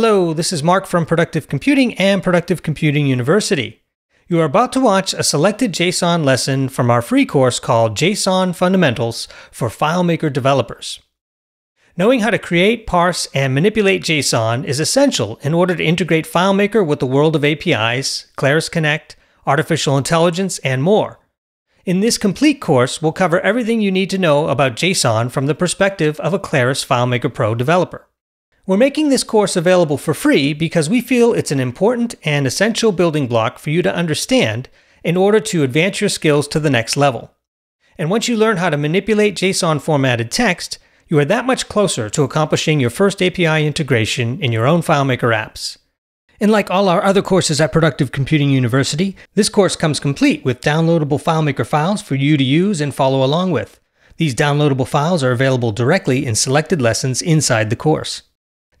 Hello, this is Mark from Productive Computing and Productive Computing University. You are about to watch a selected JSON lesson from our free course called JSON Fundamentals for FileMaker Developers. Knowing how to create, parse, and manipulate JSON is essential in order to integrate FileMaker with the world of APIs, Claris Connect, artificial intelligence, and more. In this complete course, we'll cover everything you need to know about JSON from the perspective of a Claris FileMaker Pro developer. We're making this course available for free because we feel it's an important and essential building block for you to understand in order to advance your skills to the next level. And once you learn how to manipulate JSON formatted text, you are that much closer to accomplishing your first API integration in your own FileMaker apps. And like all our other courses at Productive Computing University, this course comes complete with downloadable FileMaker files for you to use and follow along with. These downloadable files are available directly in selected lessons inside the course.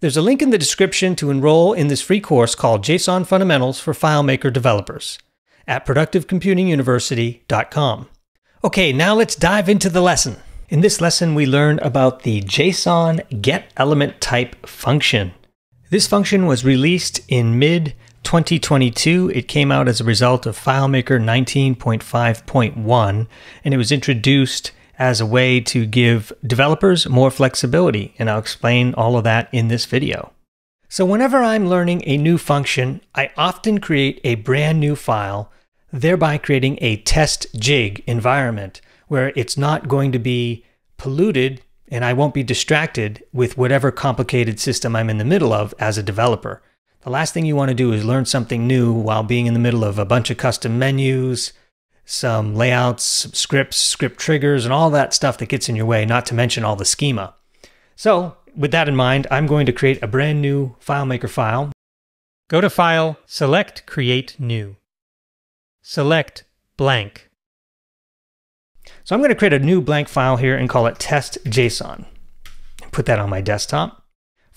There's a link in the description to enroll in this free course called JSON Fundamentals for FileMaker Developers at productivecomputinguniversity.com. Okay, now let's dive into the lesson. In this lesson, we learn about the JSON getElementType function. This function was released in mid 2022. It came out as a result of FileMaker 19.5.1, and it was introduced as a way to give developers more flexibility, and I'll explain all of that in this video. So whenever I'm learning a new function, I often create a brand new file, thereby creating a test jig environment where it's not going to be polluted and I won't be distracted with whatever complicated system I'm in the middle of as a developer. The last thing you want to do is learn something new while being in the middle of a bunch of custom menus, some layouts, some scripts, script triggers, and all that stuff that gets in your way, not to mention all the schema. So, with that in mind, I'm going to create a brand new FileMaker file. Go to File, select Create New. Select Blank. So I'm going to create a new blank file here and call it test.json. Put that on my desktop.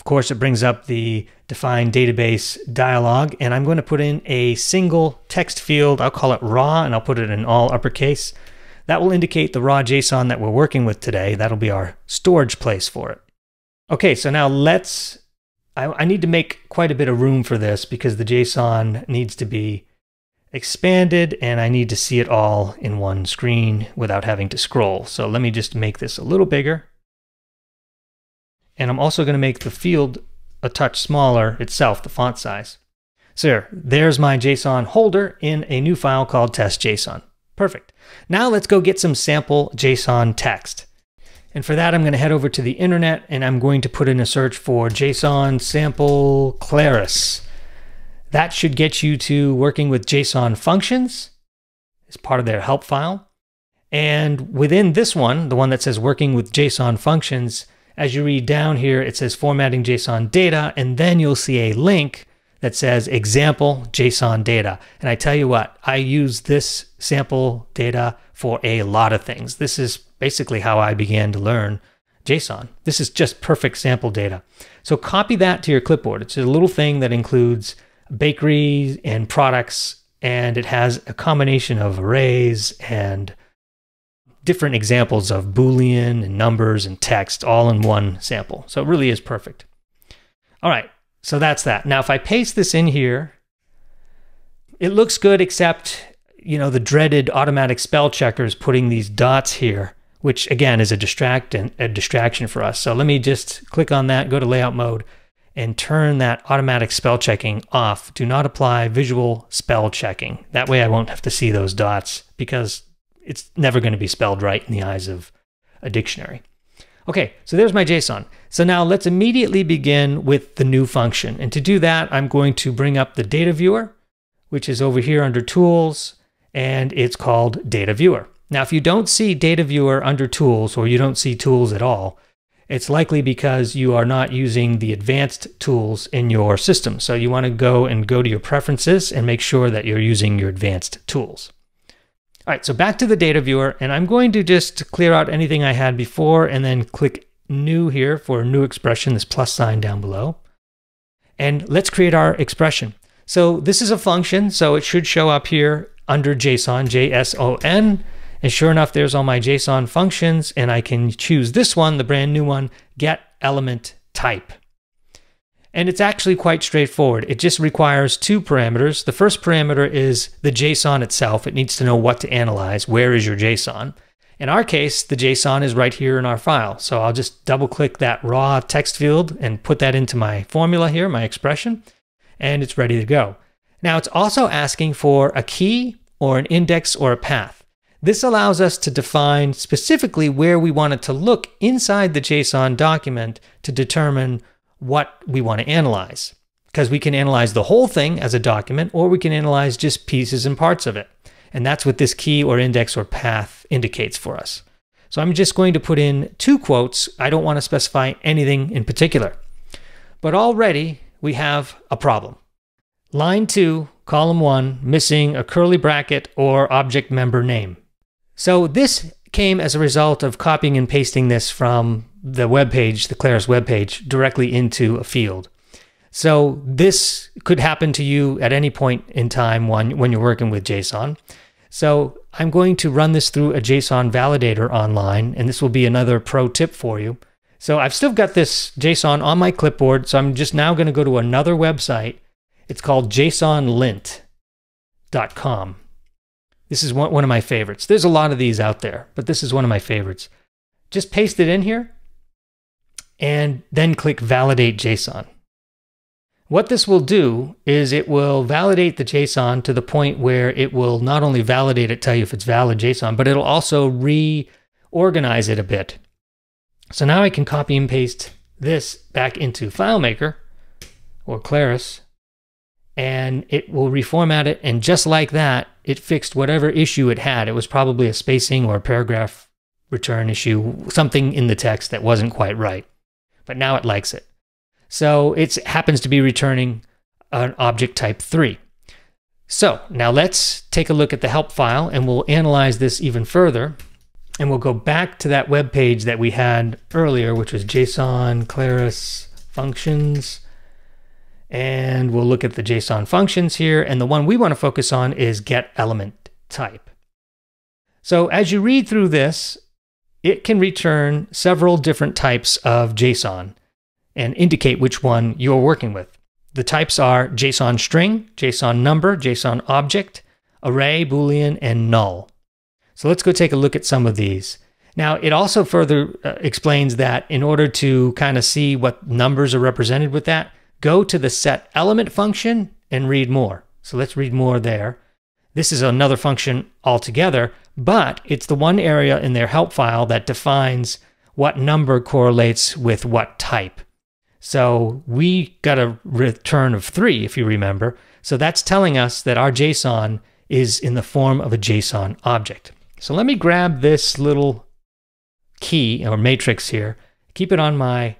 Of course, it brings up the define database dialog, and I'm going to put in a single text field. I'll call it raw, and I'll put it in all uppercase. That will indicate the raw JSON that we're working with today. That'll be our storage place for it. Okay, so now let's, I, I need to make quite a bit of room for this because the JSON needs to be expanded and I need to see it all in one screen without having to scroll. So let me just make this a little bigger. And I'm also going to make the field a touch smaller itself, the font size. So there's my JSON holder in a new file called test.json. Perfect. Now let's go get some sample JSON text. And for that, I'm going to head over to the internet and I'm going to put in a search for JSON sample Claris. That should get you to working with JSON functions as part of their help file. And within this one, the one that says working with JSON functions, as you read down here, it says formatting JSON data, and then you'll see a link that says example JSON data. And I tell you what, I use this sample data for a lot of things. This is basically how I began to learn JSON. This is just perfect sample data. So copy that to your clipboard. It's a little thing that includes bakeries and products, and it has a combination of arrays and different examples of Boolean and numbers and text all in one sample. So it really is perfect. All right, so that's that. Now, if I paste this in here, it looks good, except, you know, the dreaded automatic spell checkers putting these dots here, which again is a distract and a distraction for us. So let me just click on that, go to layout mode, and turn that automatic spell checking off. Do not apply visual spell checking. That way I won't have to see those dots because it's never going to be spelled right in the eyes of a dictionary. Okay, so there's my JSON. So now let's immediately begin with the new function. And to do that, I'm going to bring up the data viewer, which is over here under tools, and it's called data viewer. Now, if you don't see data viewer under tools or you don't see tools at all, it's likely because you are not using the advanced tools in your system. So you want to go and go to your preferences and make sure that you're using your advanced tools. All right, so back to the data viewer, and I'm going to just clear out anything I had before and then click new here for a new expression, this plus sign down below. And let's create our expression. So this is a function, so it should show up here under JSON, J-S-O-N. And sure enough, there's all my JSON functions, and I can choose this one, the brand new one, get element type. And it's actually quite straightforward. It just requires two parameters. The first parameter is the JSON itself. It needs to know what to analyze. Where is your JSON? In our case, the JSON is right here in our file. So I'll just double click that raw text field and put that into my formula here, my expression, and it's ready to go. Now it's also asking for a key or an index or a path. This allows us to define specifically where we want it to look inside the JSON document to determine what we want to analyze. Because we can analyze the whole thing as a document, or we can analyze just pieces and parts of it. And that's what this key or index or path indicates for us. So I'm just going to put in two quotes. I don't want to specify anything in particular. But already we have a problem. Line 2, column 1, missing a curly bracket or object member name. So this came as a result of copying and pasting this from the web page, the Claris web page, directly into a field. So this could happen to you at any point in time when, when you're working with JSON. So I'm going to run this through a JSON validator online, and this will be another pro tip for you. So I've still got this JSON on my clipboard, so I'm just now going to go to another website. It's called jsonlint.com. This is one, one of my favorites. There's a lot of these out there, but this is one of my favorites. Just paste it in here and then click Validate JSON. What this will do is it will validate the JSON to the point where it will not only validate it, tell you if it's valid JSON, but it'll also reorganize it a bit. So now I can copy and paste this back into FileMaker or Claris and it will reformat it. And just like that, it fixed whatever issue it had. It was probably a spacing or a paragraph return issue, something in the text that wasn't quite right. But now it likes it. So it happens to be returning an object type 3. So now let's take a look at the help file and we'll analyze this even further. And we'll go back to that web page that we had earlier, which was JSON Claris functions and we'll look at the JSON functions here. And the one we want to focus on is get element type. So as you read through this, it can return several different types of JSON and indicate which one you're working with. The types are JSON string, JSON number, JSON object, array, boolean, and null. So let's go take a look at some of these. Now, it also further uh, explains that in order to kind of see what numbers are represented with that, go to the set element function and read more. So let's read more there. This is another function altogether, but it's the one area in their help file that defines what number correlates with what type. So we got a return of three, if you remember. So that's telling us that our JSON is in the form of a JSON object. So let me grab this little key or matrix here, keep it on my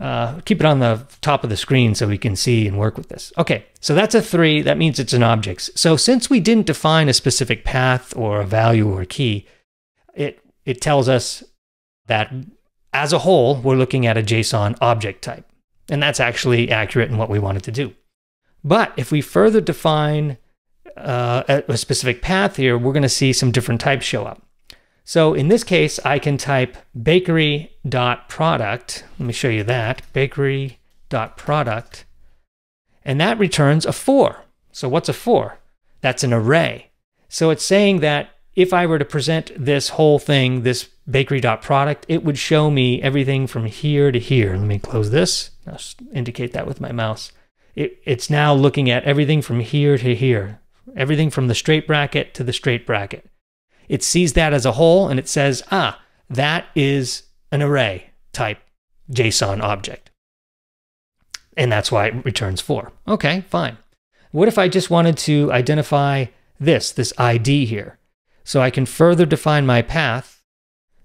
uh, keep it on the top of the screen so we can see and work with this. Okay, so that's a three. That means it's an object. So since we didn't define a specific path or a value or a key, it, it tells us that as a whole, we're looking at a JSON object type. And that's actually accurate in what we wanted to do. But if we further define uh, a, a specific path here, we're going to see some different types show up. So in this case, I can type bakery.product. Let me show you that, bakery.product. And that returns a 4. So what's a 4? That's an array. So it's saying that if I were to present this whole thing, this bakery.product, it would show me everything from here to here. Let me close this. I'll indicate that with my mouse. It, it's now looking at everything from here to here, everything from the straight bracket to the straight bracket. It sees that as a whole and it says, ah, that is an array type JSON object. And that's why it returns four. Okay, fine. What if I just wanted to identify this, this ID here? So I can further define my path.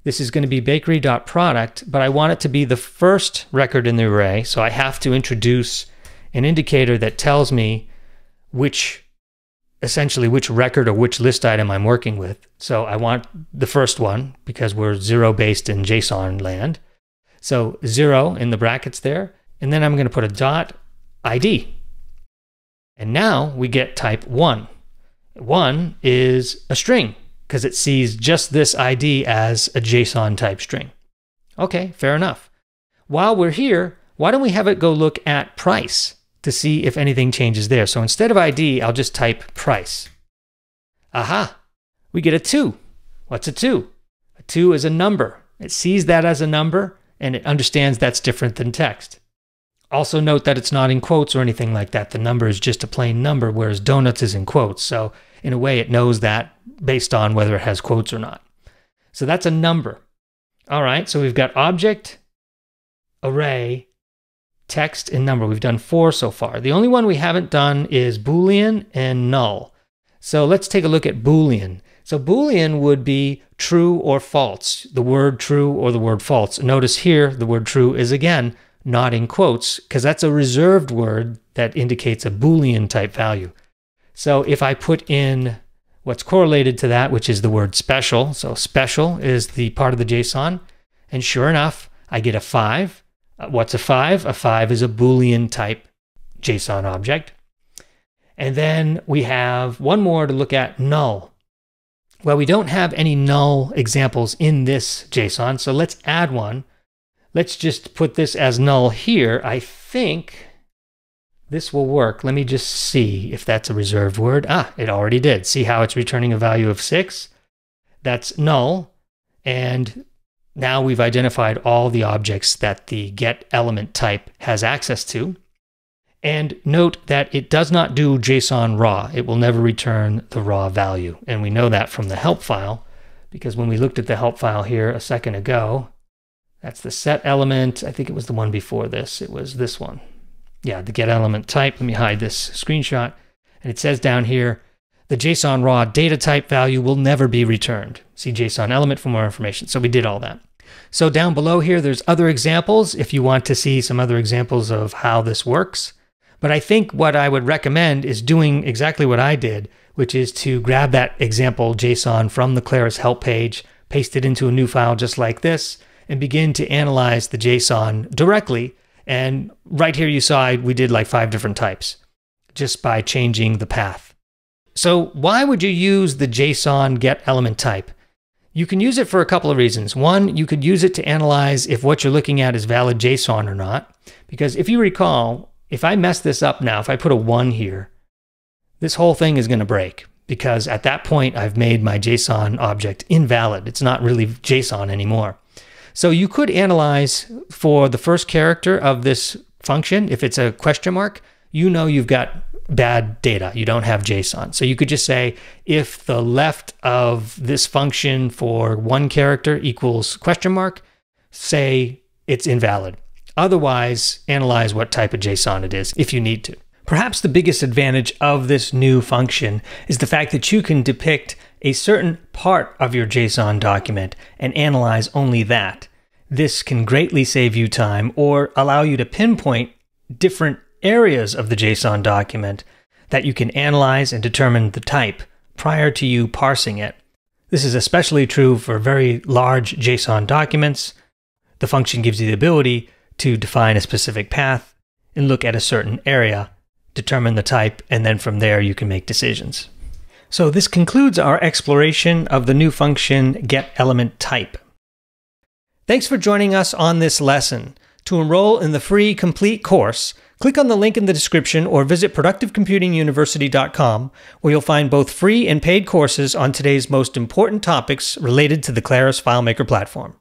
This is going to be bakery.product, but I want it to be the first record in the array. So I have to introduce an indicator that tells me which essentially which record or which list item I'm working with. So I want the first one because we're zero based in JSON land. So zero in the brackets there. And then I'm going to put a dot ID. And now we get type one. One is a string because it sees just this ID as a JSON type string. Okay, fair enough. While we're here, why don't we have it go look at price to see if anything changes there? So instead of ID, I'll just type price. Aha, we get a 2. What's a 2? A 2 is a number. It sees that as a number and it understands that's different than text. Also note that it's not in quotes or anything like that. The number is just a plain number, whereas donuts is in quotes. So in a way, it knows that based on whether it has quotes or not. So that's a number. All right, so we've got object, array, text, and number. We've done four so far. The only one we haven't done is Boolean and null. So let's take a look at Boolean. So Boolean would be true or false, the word true or the word false. Notice here, the word true is again not in quotes because that's a reserved word that indicates a Boolean type value. So if I put in what's correlated to that, which is the word special, so special is the part of the JSON, and sure enough, I get a 5. Uh, what's a 5? A 5 is a Boolean type JSON object. And then we have one more to look at null. Well, we don't have any null examples in this JSON, so let's add one. Let's just put this as null here. I think this will work. Let me just see if that's a reserved word. Ah, it already did. See how it's returning a value of 6? That's null. And now we've identified all the objects that the get element type has access to. And note that it does not do JSON raw. It will never return the raw value. And we know that from the help file because when we looked at the help file here a second ago, that's the set element. I think it was the one before this. It was this one. Yeah, the get element type. Let me hide this screenshot. And it says down here, the JSON raw data type value will never be returned. See JSON element for more information. So we did all that. So down below here, there's other examples if you want to see some other examples of how this works. But I think what I would recommend is doing exactly what I did, which is to grab that example JSON from the Claris help page, paste it into a new file just like this, and begin to analyze the JSON directly. And right here you saw we did like five different types just by changing the path. So why would you use the JSON get element type? You can use it for a couple of reasons. One, you could use it to analyze if what you're looking at is valid JSON or not. Because if you recall, if I mess this up now, if I put a one here, this whole thing is going to break because at that point I've made my JSON object invalid. It's not really JSON anymore. So you could analyze for the first character of this function, if it's a question mark, you know you've got bad data. You don't have JSON. So you could just say if the left of this function for one character equals question mark, say it's invalid. Otherwise, analyze what type of JSON it is if you need to. Perhaps the biggest advantage of this new function is the fact that you can depict a certain part of your JSON document and analyze only that. This can greatly save you time or allow you to pinpoint different areas of the JSON document that you can analyze and determine the type prior to you parsing it. This is especially true for very large JSON documents. The function gives you the ability to define a specific path and look at a certain area, determine the type, and then from there you can make decisions. So this concludes our exploration of the new function getElementType. Thanks for joining us on this lesson. To enroll in the free complete course, click on the link in the description or visit productivecomputinguniversity.com where you'll find both free and paid courses on today's most important topics related to the Claris FileMaker platform.